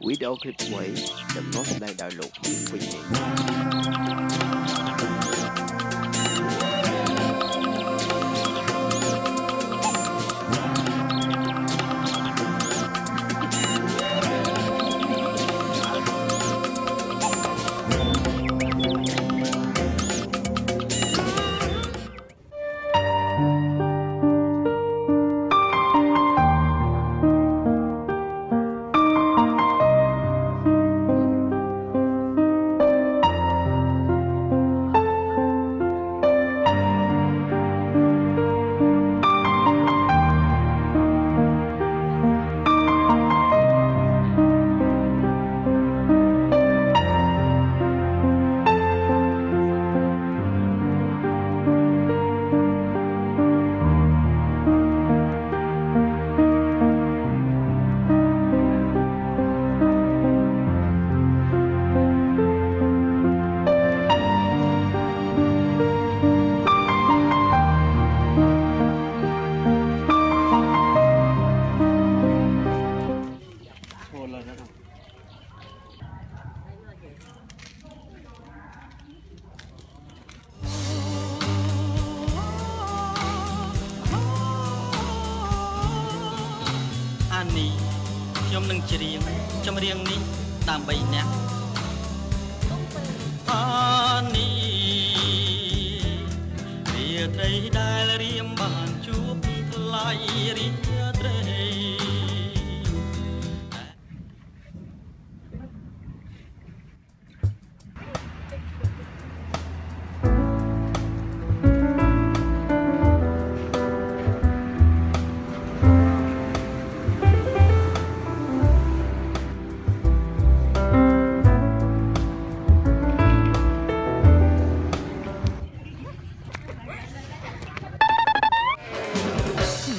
We don't replace the most like dialogue in Queen. ខ្ញុំនឹងច្រៀងចម្រៀងនេះដើម្បីអ្នក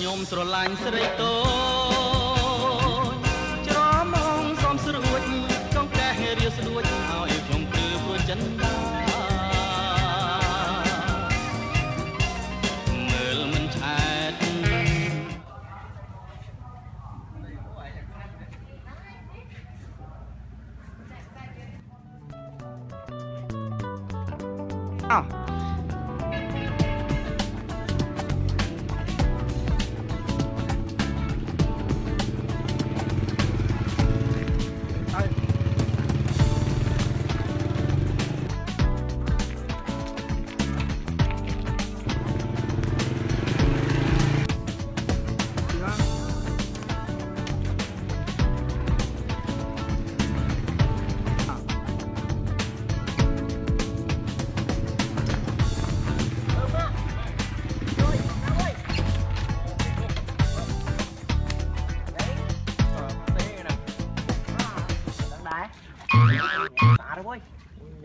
ខ្ញុំស្រឡាញ់ស្រីតូចច្រមងសំស្រួចចង់កែរៀស្ដួចឲ្យខ្ញុំគឺព្រោះចិនដាមើលមិនឆែតអោ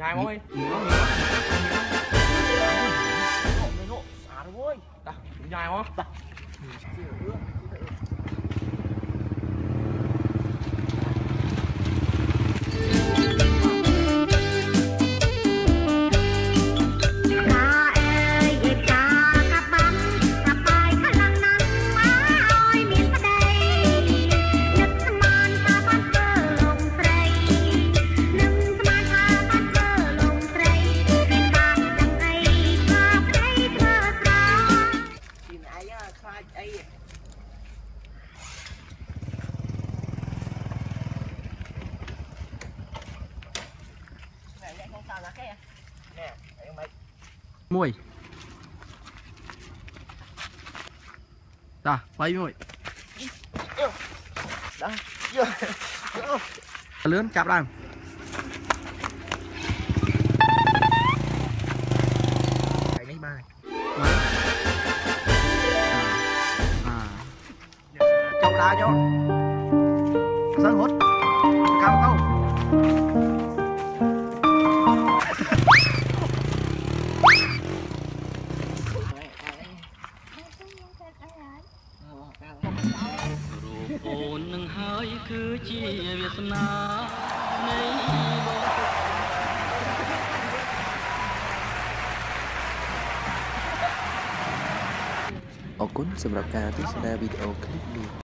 ញ៉ាយមកអីញ៉ាយមក តា muồi ta bay muồi Lớn chạp đang Cái này ba này. À. Chọc đá cho. Sơn hút Cao câu រូបអូននឹងហើយគឺជាវាសនានៃបងអរគុណសម្រាប់ការទស្សនាវីដេអូឃ្លីបនេះ